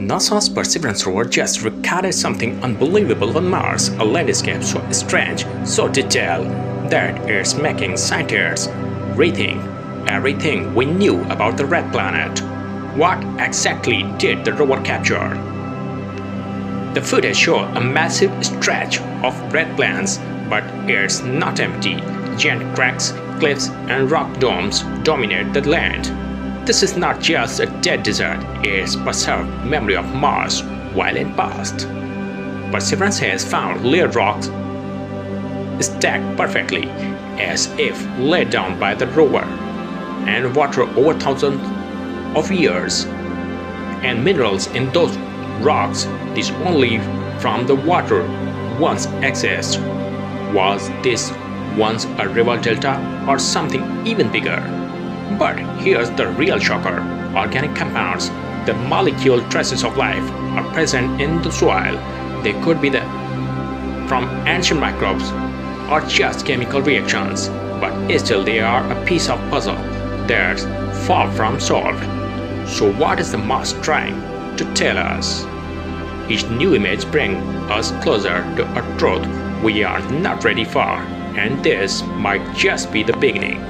NASA's Perseverance rover just recorded something unbelievable on Mars, a landscape so strange, so detailed, that it's making scientists rethink everything we knew about the red planet. What exactly did the rover capture? The footage shows a massive stretch of red plains, but it's not empty. Giant cracks, cliffs, and rock domes dominate the land. This is not just a dead desert, it's preserved memory of Mars while in past. Perseverance has found layered rocks stacked perfectly, as if laid down by the rover, and water over thousands of years, and minerals in those rocks this only from the water once accessed. Was this once a river delta or something even bigger? But here's the real shocker organic compounds, the molecule traces of life, are present in the soil. They could be the, from ancient microbes or just chemical reactions, but still they are a piece of puzzle that's far from solved. So, what is the Mars trying to tell us? Each new image brings us closer to a truth we are not ready for, and this might just be the beginning.